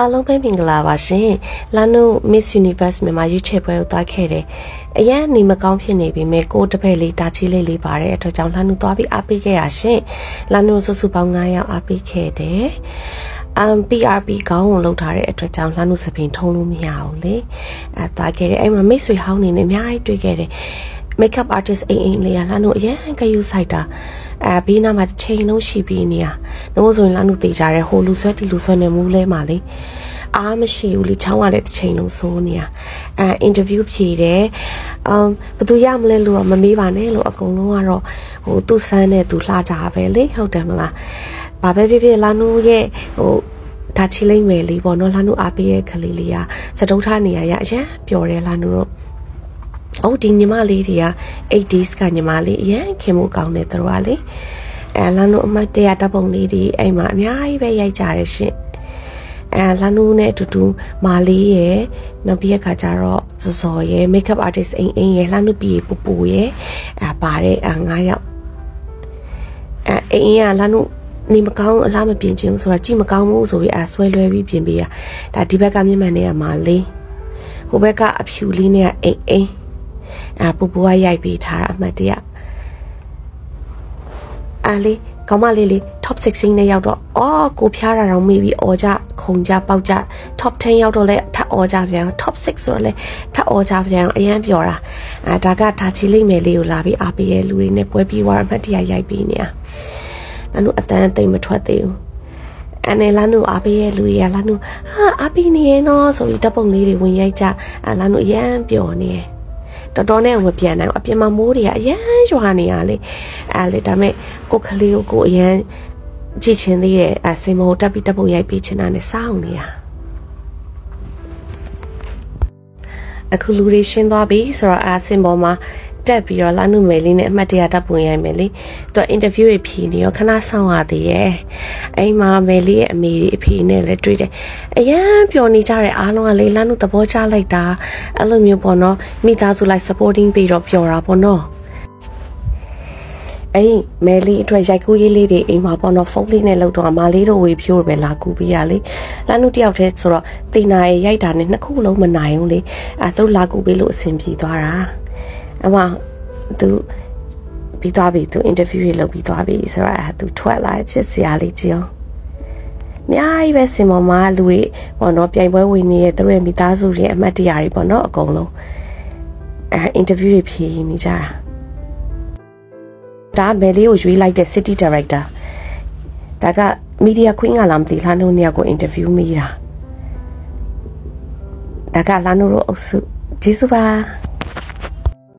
အားလုံးပဲမင်္ဂလာပါရှင်။လာနု Miss Universe မြန်မာရွေးချယ်ပွဲကိုသွားခဲ့တယ်။အရန်နေမကောင်းဖြစ်နေပြီမဲ့ကိုတပည့်လေးတာချီလေးလေးပါတယ်အထကြောင့်လာနုသွားပြီးအားပေးခဲ့ရရှင်။လာနုစုစုပေါင်း9ယောက်အားပေးခဲ့တယ်။ um PRP ခေါင်းကိုလောက်ထားတဲ့အတွက်ကြောင့်လှမ်းလို့စပင်ထုံးလို့မရဘူးလေအဲသွားခဲ့တယ်အဲ့မှာမိတ်ဆွေဟောင်းနေနေအများကြီးတွေ့ခဲ့တယ် makeup artist အိမ်အိမ်လေးကလှမ်းလို့အရန်ကယူဆိုင်တာအဲဘေးနားမှာတစ်ချိန်လုံးရှိပြီးနေရနှိုးဆိုရင်လှမ်းလို့တေးကြတယ်ဟိုလူဆွဲတီလူဆွဲနေမူးလဲမှာလေအားမရှိဘူးလေချောင်းရတဲ့တစ်ချိန်လုံးစိုးနေရအဲအင်တာဗျူးဖြေတယ်အမ်ဘယ်သူရမလဲလို့တော့မမေးပါနဲ့လို့အကုန်လုံးကတော့ဟိုသူ့ဆန်းနဲ့သူလှကြပဲလေဟုတ်တယ်မလားဘာပဲဖြစ်ဖြစ်လာနူးရဲ့ဟိုဒါချီလိမ့်မယ်လေးပေါ့နော်လာနုအားပေးရဲ့ခလေးလေးကစတုထနေရရအရန်ပျော်တယ်လာနုတော့ အော်ဒီညီမလေးတွေက 8days ကညီမလေးအရန်ခင်မှုကောင်းတယ်သူတို့ကလေအဲလာနုအမတ်တရတပ်ပုံလေးတွေအဲ့မှာအများကြီးပဲရိုက်ကြတယ်ရှင်အဲလာနုနဲ့အတူတူမာလေးရယ်နောက်ပြီးရခါကျတော့စောစောရယ် makeup artist အင်းအင်းရယ်လာနုပြေပူပူရယ်အဲပါတဲ့အဲ9ယောက်အဲအင်းအင်းကလာနုနေမကောင်းအလားမပြင်ချင်းဆိုတာကြည့်မကောင်းဘူးဆိုပြီးအဆွဲလွဲပြီးပြင်ပေးရဒါဒီဘက်ကမျက်မှန်တွေကမာလေးဟိုဘက်ကအဖြူလေးနဲ့အိမ်အိမ် အာပူပူကရိုက်ပေးထားတာအမှတ်တရအားလေးကောင်းမလေးလေး top 16နဲ့ရောက်တော့အော်ကိုဖျားတာတော့မေးပြီးအော်ကြခုံကြပေါက်ကြ top 10ရောက်တော့လဲထအော်ကြပြန် top 6ဆိုတော့လဲထအော်ကြပြန်အရန်ပြောတာအာဒါကဒါချီလိမ့်မယ်လေးကိုလာပြီးအားပေးတဲ့လူတွေနဲ့ပွဲပြီးသွားအမှတ်တရရိုက်ပေးနေတာနနုအတန်းတိတ်မထွက်သေးဘူးအနေလာနုအားပေးရဲ့လူရလာနုဟာအားပေးနေရဲ့နော်ဆိုပြီးတပ်ပုံလေးတွေဝင်ရိုက်ကြအလာနုအရန်ပျော်နေတယ် တော်တော်နဲ့မပြန်နိုင်ဘူးအပြင်မှာမိုးတွေကအရန်ရွာနေရလေအဲလေဒါမဲ့ကိုကလေးကိုကိုအရန်ကြည့်ချင်သေးတယ်အစင်မိုးတက်ပြီးတပ်ပုံရိုက်ပေးချင်တာနဲ့စောင့်နေရအခုလူတွေရှင်းသွားပြီဆိုတော့အာစင်ပေါ်မှာ တက်ပြီးတော့လာနုမယ်လေးနဲ့အမှတ်တရတပ်ပွင့်ရိုက်မယ်လေသူအင်တာဗျူးတွေဖြေနေရောခဏဆောင်ရသေးရဲ့အိမ်မှာမယ်လေးရဲ့အမေတွေအဖေနဲ့လည်းတွေ့တယ်အရန်ပျော်နေကြတဲ့အားလုံးကလေလာနုသဘောကျလိုက်တာအဲ့လိုမျိုးပေါ့နော်မိသားစုလိုက် supporting ပြီးတော့ပျော်တာပေါ့နော်အဲ့ဒီမဲလေးအတွက်ရိုက်ကူးရေးလေးတွေအိမ်မှာပေါ့နော်ဖုန်းလေးနဲ့လောက်တော့မာလေးတို့ဝေဖြိုးပဲလာကူပေးရလေလာနုတယောက်တည်းဆိုတော့တင်နာရဲ့ရိုက်တာနဲ့နှစ်ခုလုံးမနိုင်ဘူးလေအဲသူတို့လာကူပေးလို့အဆင်ပြေသွားတာ အမသူပြီးသွားပြီသူအင်တာဗျူးတွေလုပ်ပြီးသွားပြီဆိုတော့အဲသူထွက်လာချစ်စရာလေးကြည့်အောင်အများကြီးပဲစင်ပေါ်မှာလူတွေပေါ့နော်ပြိုင်ပွဲဝင်နေတဲ့သူတို့ရဲ့မိသားစုတွေအမှတ်တရတွေပေါ့နော်အကုန်လုံးအဲအင်တာဗျူးတွေဖြေနေကြတာဒါဘယ်လေးကိုရွေးလိုက်တဲ့ city director ဒါက media queen ကလာမသိလားနှုတ်နှစ်ယောက်ကို interview မိတာဒါကလာနိုတို့အုပ်စုကျေးဇူးပါ